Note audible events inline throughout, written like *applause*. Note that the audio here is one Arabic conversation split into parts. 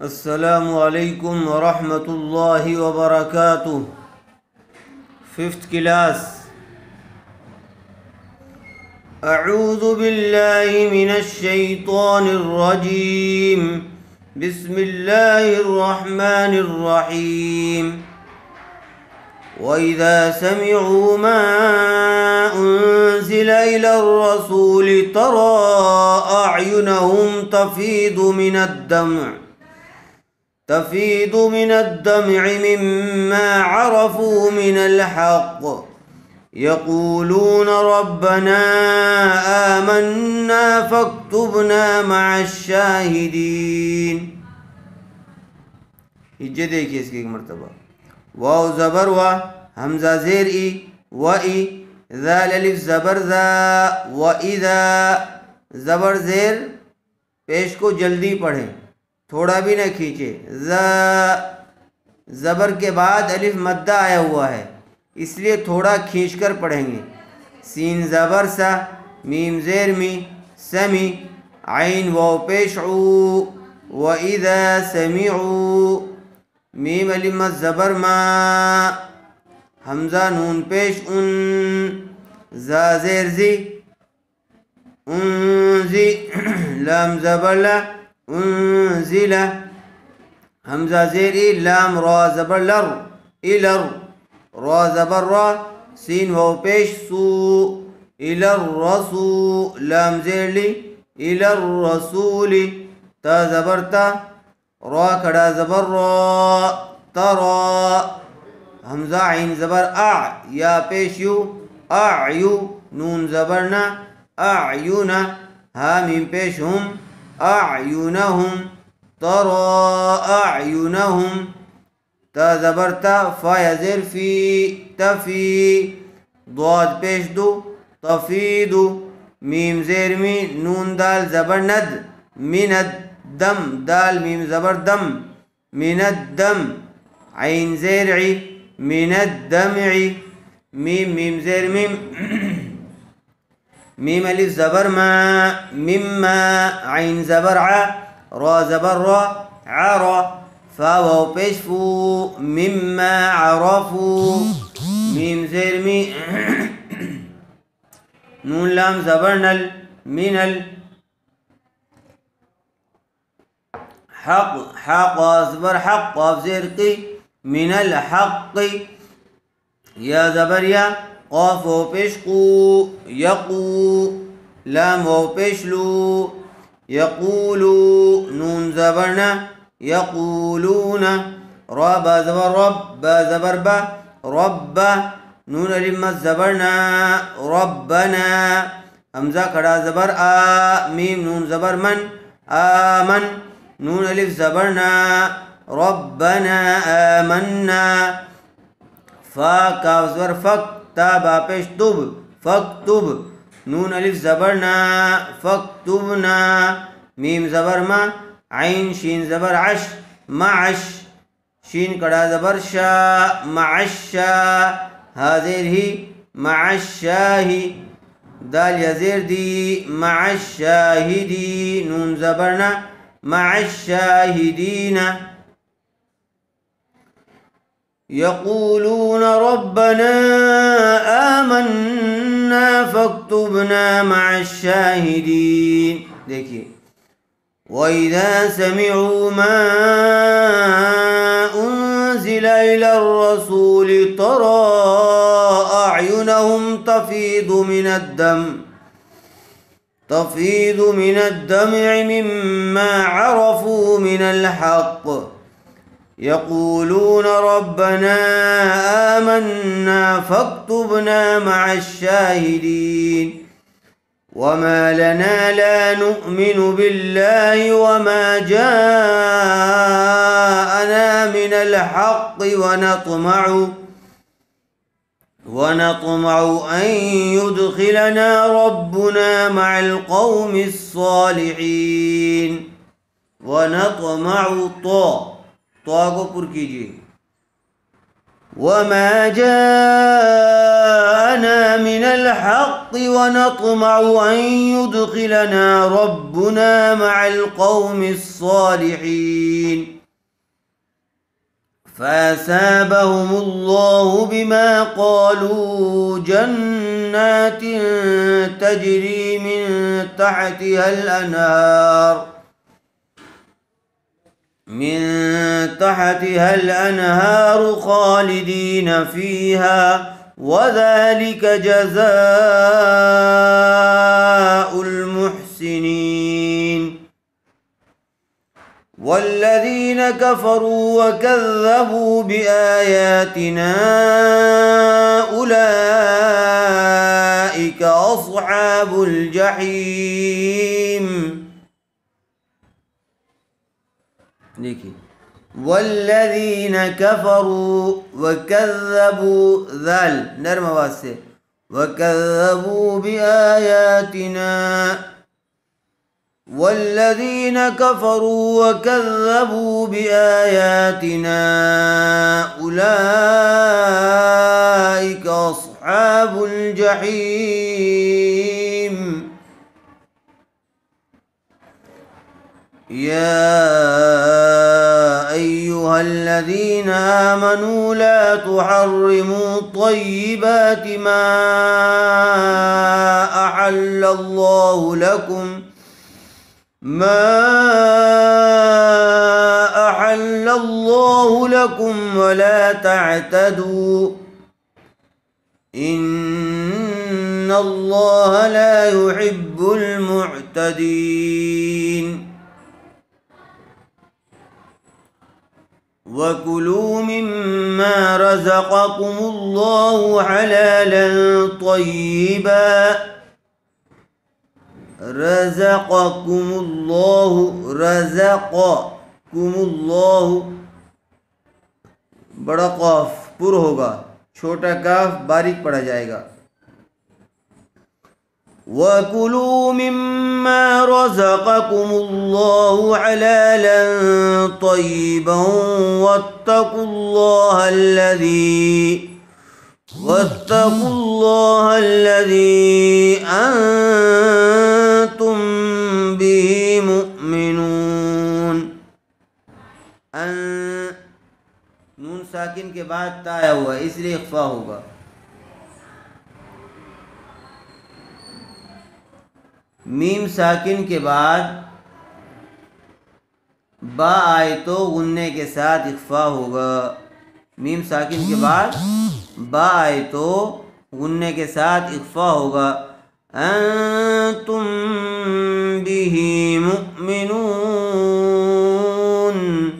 السلام عليكم ورحمة الله وبركاته. Fifth class. أعوذ بالله من الشيطان الرجيم. بسم الله الرحمن الرحيم. وإذا سمعوا ما أنزل إلى الرسول ترى أعينهم تفيض من الدمع. تفيض من الدمع مما عرفوا من الحق يقولون ربنا آمنا فاكتبنا مع الشاهدين ये देखिए इसकी एक मरतबा वाव ज़बर वा हमजा ज़ेर ई व ई ज़ाल अलिफ ज़बर ज़ा व इज़ा ज़बर ज़ेर पेश को जल्दी पढ़ें تھوڑا بھی نہ کھینچے۔ زبر کے بعد الف مدہ آیا ہوا ہے، اس لیے تھوڑا کھینچ کر پڑھیں گے۔ سین زبر، سا، میم زیر، می، سمی، عین و پیش او و سمی او میم الف زبر، ما، ہمزہ، نون پیش، ان۔ زا زیر، زی، ان، زی، لام، زبر لہ أنزل ہمزہ زیر لام را زبر لر إلر را زبر را سین واو پیش سو إلى الرسول لام زیر لي إلى الرسول تا زبر تا را کھڑا زبر را ترى ہمزہ عین زبر أع یا پیش يو أعيو نون زبر نا أعيونا ہا میم پیش هم أعينهم ترى أعينهم. تا زبر ت فا یا زیر في تفي. ضاد پیش دو تفيد. میم زیر مي نون دال زبر ند. من الدم دال میم زبر دم. من الدم عین زیر عي من الدمع میم میم زیر ميم. میم الف زبر ما مما عین زبر ع را زبر را عرى فا واو پیش فو مما عرفوا میم زیر مي *coughs* نون لام زبر نل من ال حق حق زبر حق زیر قي من الحق یا زبر يا. قاف و پیش قو یقو لام و پیش لو یقولو نون زبر نا یقولون را با زبر رب زبر با رب نون الف زبر نا ربنا ہمزہ کھڑا زبر آ میم نون زبر من آمن. نون ألف زبرنا ربنا آمنا فا كاف زبر فك تا باپش تب فق تب نون علف زبر نا، فق تب نا. میم زبر ما، عین شین زبر عش، معش. شین کڑا زبر شا، معش شا. حاضر ہی، معش شاہی دال یزیر دی، معش دی. نون زبرنا معش دینا يقولون ربنا آمنا فاكتبنا مع الشاهدين देखिए وإذا سمعوا ما أنزل إلى الرسول ترى أعينهم تفيض من الدم تفيض من الدمع مما عرفوا من الحق يقولون ربنا آمنا فاكتبنا مع الشاهدين وما لنا لا نؤمن بالله وما جاءنا من الحق ونطمع ونطمع أن يدخلنا ربنا مع القوم الصالحين ونطمع طاء तो को पुर कीजिए وما جاءنا من الحق ونطمع أن يدخلنا ربنا مع القوم الصالحين فأثابهم الله بما قالوا جنات تجري من تحتها الأنهار من تحتها الأنهار خالدين فيها وذلك جزاء المحسنين. والذين كفروا وكذبوا بآياتنا أولئك أصحاب الجحيم. ليكي. والذين كفروا وكذبوا ذل نرم واسه وكذبوا بآياتنا. والذين كفروا وكذبوا بآياتنا. أولئك أصحاب الجحيم. يا الذين آمنوا لا تحرموا طيبات ما أحل الله لكم ما أحل الله لكم ولا تعتدوا إن الله لا يحب المعتدين وكلوا مما رزقكم الله حلالا طيبا رزقكم الله رزقكم الله बड़ा कौफ पुर होगा छोटा काफ बारीक पढ़ा जाएगा وكلوا مما رزقكم الله حلالا طيبا واتقوا الله الذي واتقوا الله الذي أنتم به مؤمنون۔ أن نون ساکن کے بعد تا آیا ہوا اس لیے ہوگا۔ میم ساکن کے بعد با آئے تو غنے کے ساتھ اخفا ہوگا۔ میم ساکن کے بعد با آئے تو غنے کے ساتھ اخفا ہوگا۔ انتم بھی مؤمنون۔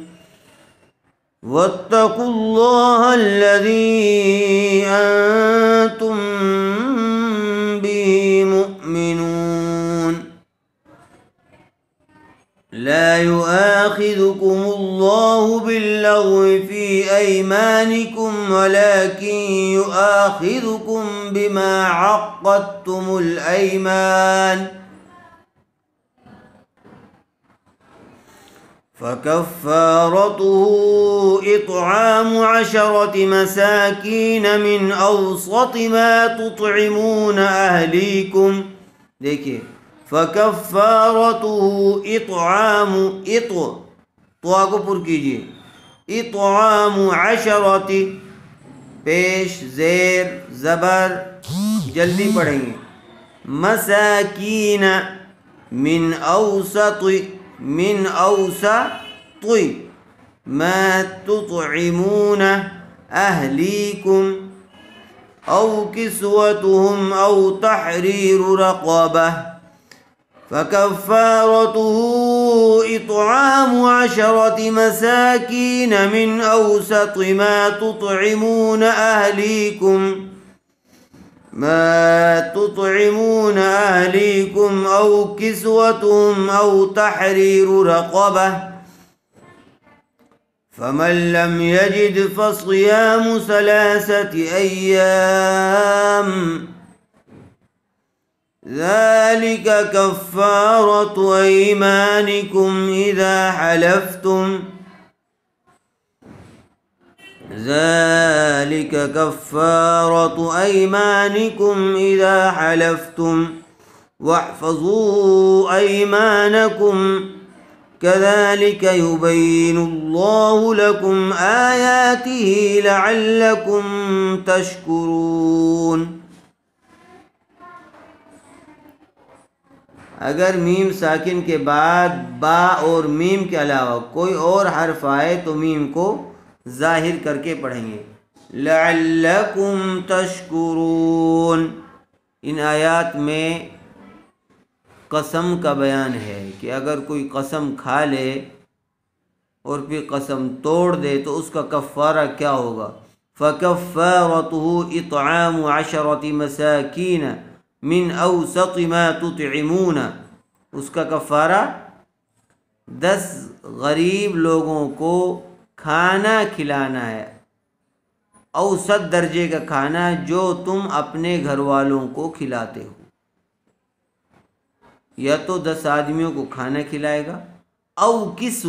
واتقوا اللہ الذی انتم يؤاخذكم الله باللغو في أيمانكم ولكن يؤاخذكم بما عقدتم الأيمان فكفارته إطعام عشرة مساكين من أوسط ما تطعمون أهليكم देखिए فكفارته إطعام إطو طوا کو پر اطعام عشرة پیش زیر زبر جلدی پڑھیں گے۔ مساکین من اوسط من اوسط ما تطعمون أهليكم أو كسوتهم أو تحرير رقابه فكفارته إطعام عشرة مساكين من أوسط ما تطعمون أهليكم ما تطعمون أهليكم أو كسوتهم أو تحرير رقبة. فمن لم يجد فصيام ثلاثة أيام ذلك كفارة أيمانكم إذا حلفتم. ذلك كفارة أيمانكم إذا حلفتم. واحفظوا أيمانكم. كذلك يبين الله لكم آياته لعلكم تشكرون. اگر میم ساکن کے بعد با اور میم کے علاوہ کوئی اور حرف آئے تو میم کو ظاہر کر کے پڑھیں گے۔ لعلکم تشکرون۔ ان آیات میں قسم کا بیان ہے کہ اگر کوئی قسم کھا لے اور پھر قسم توڑ دے تو اس کا کفارہ کیا ہوگا؟ فَكَفَّارَتُهُ اِطْعَامُ عَشَرَةِ مَسَاكِينَ من اوسط ما تطعمون۔ اس کا کفارہ، دس غریب لوگوں کو کھانا کھلانا ہے۔ اوسط درجے کا کھانا جو تم اپنے گھر والوں کو کھلاتے ہو۔ یا تو دس آدمیوں کو کھانا کھلائے گا۔ او کس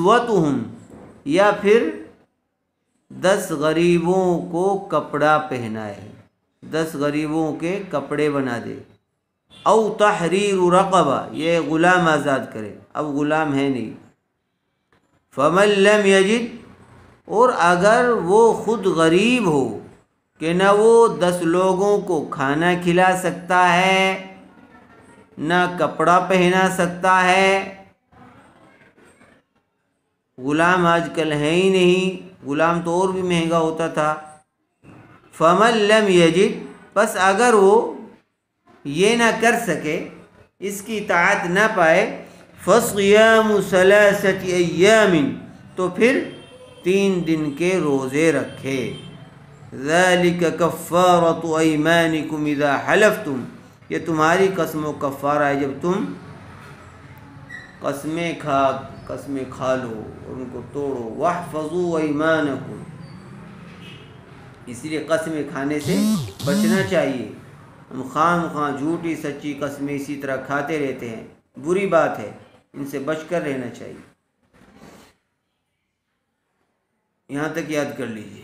یا پھر دس غریبوں کو کپڑا پہنائے۔ دس غریبوں کے کپڑے بنا دے۔ أو تحرير رقبة، یہ غلام آزاد کرے۔ اب غلام ہے نہیں۔ فمن لم يجد، اور اگر وہ خود غریب ہو کہ نہ وہ دس لوگوں کو کھانا کھلا سکتا ہے، نہ کپڑا پہنا سکتا ہے، غلام آج کل ہے ہی نہیں۔ غلام تو اور بھی مہنگا ہوتا تھا۔ فمن لم يجد، بس اگر وہ یہ نہ کر سکے، اس کی اطاعت نہ پائے فصيام ثلاثة أيام تو پھر تین دن کے روزے رکھے۔ ذلك كفارة أيمانكم إذا حلفتم۔ یہ تمہاری قسم کا کفارہ ہے، جب تم قسمیں کھا قسمیں کھا لو اور ان کو توڑو۔ واحفظوا أيمانكم اس لیے قسمیں کھانے سے بچنا چاہیے۔ ہم خواہ مخواہ جھوٹی سچی قسمیں اسی طرح کھاتے رہتے ہیں۔ بری بات ہے، ان سے بچ کر رہنا چاہیے۔ یہاں تک یاد کر لیجیے